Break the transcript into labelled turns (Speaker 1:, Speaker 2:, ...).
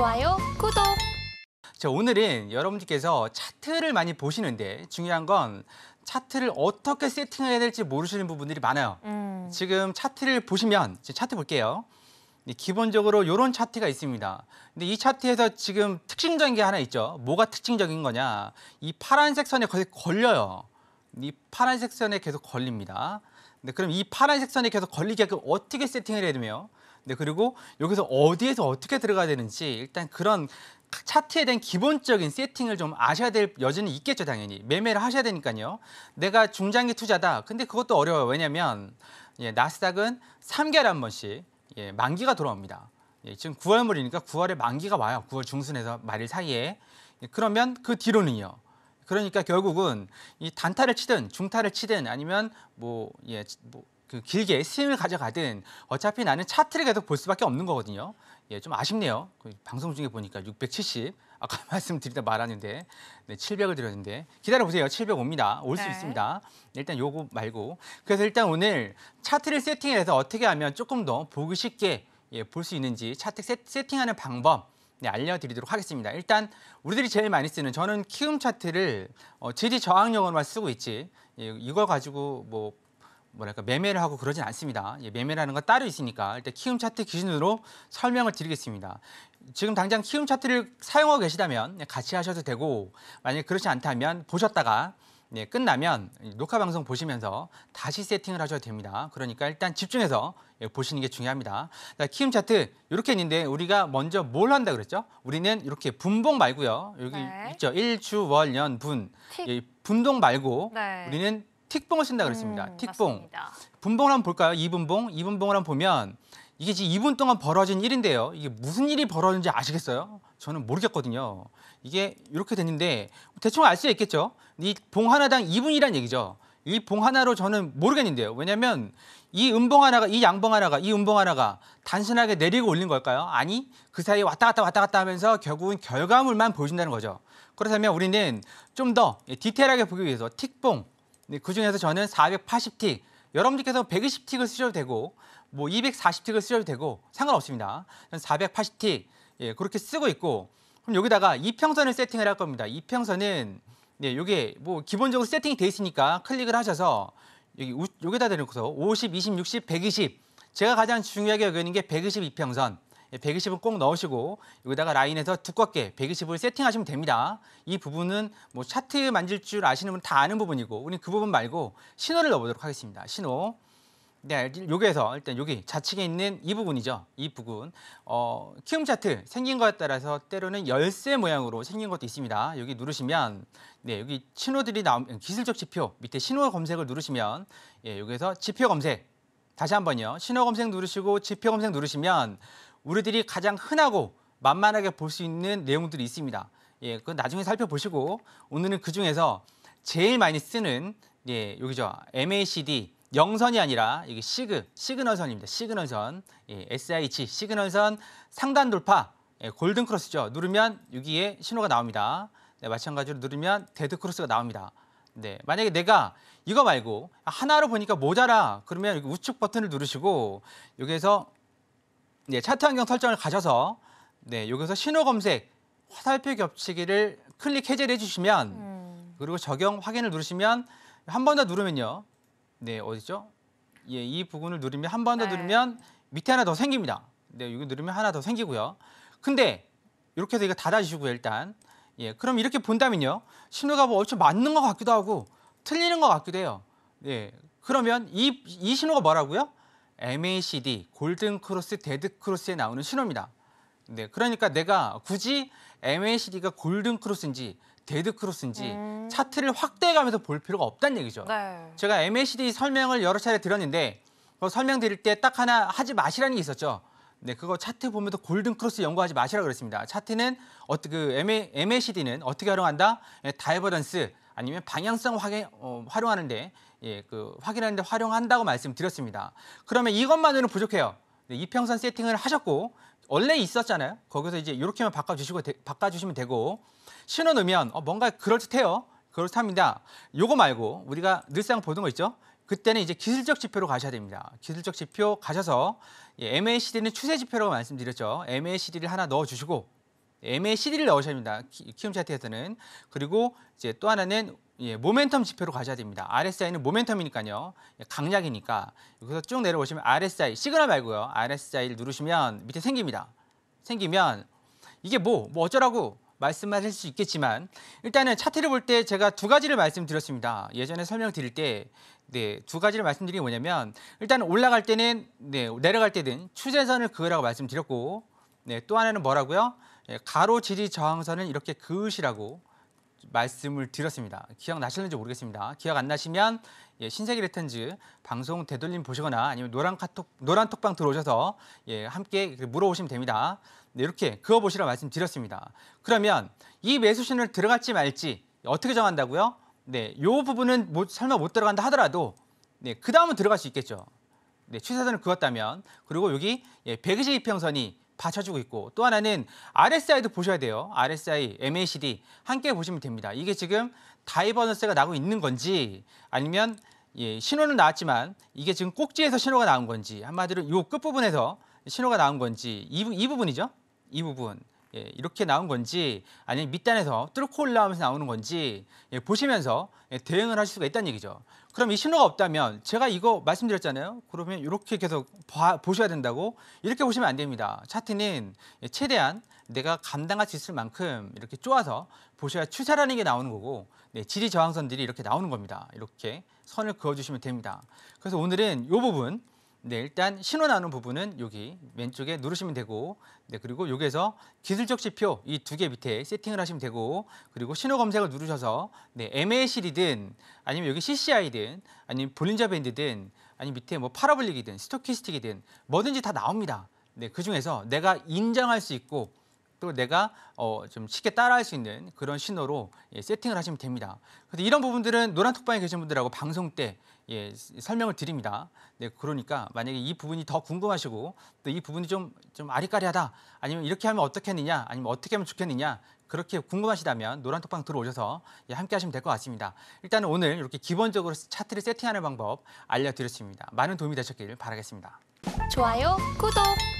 Speaker 1: 좋아요, 구독.
Speaker 2: 자, 오늘은 여러분들께서 차트를 많이 보시는데 중요한 건 차트를 어떻게 세팅해야 될지 모르시는 부분들이 많아요.
Speaker 1: 음.
Speaker 2: 지금 차트를 보시면 차트 볼게요. 네, 기본적으로 이런 차트가 있습니다. 근데 이 차트에서 지금 특징적인 게 하나 있죠. 뭐가 특징적인 거냐? 이 파란색 선에 계속 걸려요. 이 파란색 선에 계속 걸립니다. 네, 그럼 이 파란색 선에 계속 걸리게끔 어떻게 세팅을 해야 되며? 네, 그리고 여기서 어디에서 어떻게 들어가야 되는지 일단 그런 차트에 대한 기본적인 세팅을 좀 아셔야 될 여지는 있겠죠, 당연히. 매매를 하셔야 되니까요. 내가 중장기 투자다. 근데 그것도 어려워요. 왜냐면 예, 나스닥은 3개월에 한 번씩 예, 만기가 돌아옵니다. 예, 지금 9월물이니까 9월에 만기가 와요. 9월 중순에서 말일 사이에. 예, 그러면 그 뒤로는요. 그러니까 결국은 이 단타를 치든 중타를 치든 아니면 뭐, 예, 뭐, 그 길게 스윙을 가져가든 어차피 나는 차트를 계속 볼 수밖에 없는 거거든요. 예, 좀 아쉽네요. 그 방송 중에 보니까 670 아까 말씀드리다 말았는데 네, 700을 드렸는데 기다려 보세요. 700 옵니다. 올수
Speaker 1: 네.
Speaker 2: 있습니다. 일단 요거 말고 그래서 일단 오늘 차트를 세팅해서 어떻게 하면 조금 더 보기 쉽게 예, 볼 수 있는지 차트 세, 세팅하는 방법 네, 알려드리도록 하겠습니다. 일단 우리들이 제일 많이 쓰는 저는 키움 차트를 어, 지지 저항용으로만 쓰고 있지 예, 이걸 가지고 뭐 뭐랄까 매매를 하고 그러진 않습니다. 예, 매매라는 건 따로 있으니까 일단 키움 차트 기준으로 설명을 드리겠습니다. 지금 당장 키움 차트를 사용하고 계시다면 네, 같이 하셔도 되고 만약 그렇지 않다면 보셨다가 네, 끝나면 녹화 방송 보시면서 다시 세팅을 하셔도 됩니다. 그러니까 일단 집중해서 예, 보시는 게 중요합니다. 자, 키움 차트 이렇게 있는데 우리가 먼저 뭘 한다 그랬죠? 우리는 이렇게 분봉 말고요. 여기
Speaker 1: 네.
Speaker 2: 있죠. 일주, 월, 년, 분.
Speaker 1: 틱.
Speaker 2: 예, 분동 말고
Speaker 1: 네.
Speaker 2: 우리는 틱봉을 쓴다 그랬습니다.
Speaker 1: 음,
Speaker 2: 틱봉.
Speaker 1: 맞습니다.
Speaker 2: 분봉을 한번 볼까요? 이분봉. 이분봉을 한번 보면 이게 지금 2분 동안 벌어진 일인데요. 이게 무슨 일이 벌어졌는지 아시겠어요? 저는 모르겠거든요. 이게 이렇게 됐는데 대충 알 수 있겠죠? 이 봉 하나당 2분이란 얘기죠. 이 봉 하나로 저는 모르겠는데요. 왜냐하면 이 음봉 하나가 이 양봉 하나가 이 음봉 하나가 단순하게 내리고 올린 걸까요? 아니 그 사이에 왔다 갔다 왔다 갔다 하면서 결국은 결과물만 보여준다는 거죠. 그렇다면 우리는 좀 더 디테일하게 보기 위해서 틱봉 네, 그 중에서 저는 480틱 여러분들께서 120틱을 쓰셔도 되고 뭐 240틱을 쓰셔도 되고 상관없습니다. 저는 480틱 예, 그렇게 쓰고 있고 그럼 여기다가 이평선을 세팅을 할 겁니다. 이평선은 네, 요게 뭐 기본적으로 세팅이 돼 있으니까 클릭을 하셔서 여기 우, 여기다 대놓고서 50, 20, 60, 120 제가 가장 중요하게 여기는 게 120 이평선 120은 꼭 넣으시고 여기다가 라인에서 두껍게 120을 세팅하시면 됩니다. 이 부분은 뭐 차트 만질 줄 아시는 분 다 아는 부분이고 우리는 그 부분 말고 신호를 넣어보도록 하겠습니다. 신호. 네, 여기에서 일단 여기 좌측에 있는 이 부분이죠. 이 부분. 어, 키움 차트 생긴 것에 따라서 때로는 열쇠 모양으로 생긴 것도 있습니다. 여기 누르시면 네, 여기 신호들이 나오 기술적 지표 밑에 신호 검색을 누르시면 예, 여기서 지표 검색 다시 한번요. 신호 검색 누르시고 지표 검색 누르시면 우리들이 가장 흔하고 만만하게 볼 수 있는 내용들이 있습니다. 예, 그 나중에 살펴보시고 오늘은 그 중에서 제일 많이 쓰는 예, 여기죠. MACD 영선이 아니라 이게 sig 시그널선입니다. 시그널선 예, SIG 시그널선 상단 돌파 예, 골든 크로스죠. 누르면 여기에 신호가 나옵니다. 네, 마찬가지로 누르면 데드 크로스가 나옵니다. 네, 만약에 내가 이거 말고 하나로 보니까 모자라 그러면 여기 우측 버튼을 누르시고 여기에서 네, 차트 환경 설정을 가셔서 네, 여기서 신호 검색 화살표 겹치기를 클릭 해제를 해주시면
Speaker 1: 음.
Speaker 2: 그리고 적용 확인을 누르시면 한 번 더 누르면요. 네, 어디죠? 예, 이 부분을 누르면 한 번더
Speaker 1: 네.
Speaker 2: 누르면 밑에 하나 더 생깁니다. 네, 여기 누르면 하나 더 생기고요. 근데 이렇게 해서 이거 닫아주시고요, 일단. 예, 그럼 이렇게 본다면요. 신호가 뭐 얼추 맞는 것 같기도 하고 틀리는 것 같기도 해요. 예, 그러면 이, 이 신호가 뭐라고요? MACD, 골든 크로스, 데드 크로스에 나오는 신호입니다. 네, 그러니까 내가 굳이 MACD가 골든 크로스인지 데드 크로스인지
Speaker 1: 음.
Speaker 2: 차트를 확대해가면서 볼 필요가 없다는 얘기죠.
Speaker 1: 네.
Speaker 2: 제가 MACD 설명을 여러 차례 들었는데 그 설명드릴 때 딱 하나 하지 마시라는 게 있었죠. 네, 그거 차트 보면서 골든 크로스 연구하지 마시라고 그랬습니다. 차트는 어떻게 그 MA, MACD는 어떻게 활용한다? 예, 다이버던스 아니면 방향성 확인, 어, 활용하는데 예, 그 확인하는데 활용한다고 말씀드렸습니다. 그러면 이것만으로는 부족해요. 네, 이평선 세팅을 하셨고 원래 있었잖아요. 거기서 이제 이렇게만 바꿔주시고 되- 바꿔주시면 되고 신호 넣으면 어, 뭔가 그럴듯해요. 그렇답니다. 요거 말고 우리가 늘상 보던 거 있죠? 그때는 이제 기술적 지표로 가셔야 됩니다. 기술적 지표 가셔서 예, MACD는 추세 지표라고 말씀드렸죠. MACD를 하나 넣어주시고 MACD를 넣으셔야 됩니다. 키- 키움 차트에서는 그리고 이제 또 하나는 예, 모멘텀 지표로 가셔야 됩니다. RSI는 모멘텀이니까요. 예, 강약이니까 여기서 쭉 내려오시면 RSI 시그널 말고요. RSI를 누르시면 밑에 생깁니다. 생기면 이게 뭐, 뭐 어쩌라고 말씀하실 수 있겠지만 일단은 차트를 볼 때 제가 두 가지를 말씀드렸습니다. 예전에 설명드릴 때 네, 두 가지를 말씀드린 게 뭐냐면 일단 올라갈 때는 네, 내려갈 때는 추세선을 그으라고 말씀드렸고 네, 또 하나는 뭐라고요? 예, 가로 지지 저항선을 이렇게 그으시라고 말씀을 드렸습니다. 기억나시는지 모르겠습니다. 기억 안 나시면 예, 신세계 레턴즈 방송 되돌림 보시거나 아니면 노란 카톡 노란 톡방 들어오셔서 예, 함께 물어보시면 됩니다. 네, 이렇게 그어 보시라 말씀드렸습니다. 그러면 이 매수 신호를 들어갈지 말지 어떻게 정한다고요? 네, 요 부분은 못- 설마 못 들어간다 하더라도 네, 그 다음은 들어갈 수 있겠죠. 네, 추세선을 그었다면 그리고 여기 예, 120 이평선이 받쳐주고 있고 또 하나는 RSI도 보셔야 돼요. RSI, MACD 함께 보시면 됩니다. 이게 지금 divergence가 나고 있는 건지 아니면 예, 신호는 나왔지만 이게 지금 꼭지에서 신호가 나온 건지 한마디로 이 끝부분에서 신호가 나온 건지 이, 부- 이 부분이죠. 이 부분 예, 이렇게 나온 건지 아니면 밑단에서 뚫고 올라오면서 나오는 건지 예, 보시면서 예, 대응을 하실 수가 있다는 얘기죠. 그럼 이 신호가 없다면 제가 이거 말씀드렸잖아요. 그러면 이렇게 계속 봐- 보셔야 된다고 이렇게 보시면 안 됩니다. 차트는 예, 최대한 내가 감당할 수 있을 만큼 이렇게 쪼아서 보셔야 추세라는 게 나오는 거고 네, 지리 저항선들이 이렇게 나오는 겁니다. 이렇게 선을 그어주시면 됩니다. 그래서 오늘은 이 부분 네, 일단 신호 나오는 부분은 여기 왼쪽에 누르시면 되고, 네, 그리고 여기에서 기술적 지표 이 두 개 밑에 세팅을 하시면 되고, 그리고 신호 검색을 누르셔서 네, MACD든 아니면 여기 CCI든 아니면 볼린저 밴드든 아니면 밑에 뭐 파라블릭이든 스토키스틱이든 뭐든지 다 나옵니다. 네, 그 중에서 내가 인정할 수 있고 또 내가 어, 좀 쉽게 따라할 수 있는 그런 신호로 예, 세팅을 하시면 됩니다. 그래서 이런 부분들은 노란 톡방에 계신 분들하고 방송 때 예, 설명을 드립니다. 네, 그러니까 만약에 이 부분이 더 궁금하시고 또 이 부분이 좀, 좀 아리까리하다 아니면 이렇게 하면 어떻겠느냐 아니면 어떻게 하면 좋겠느냐 그렇게 궁금하시다면 노란 톡방 들어오셔서 예, 함께 하시면 될 것 같습니다. 일단은 오늘 이렇게 기본적으로 차트를 세팅하는 방법 알려드렸습니다. 많은 도움이 되셨길 바라겠습니다.
Speaker 1: 좋아요, 구독.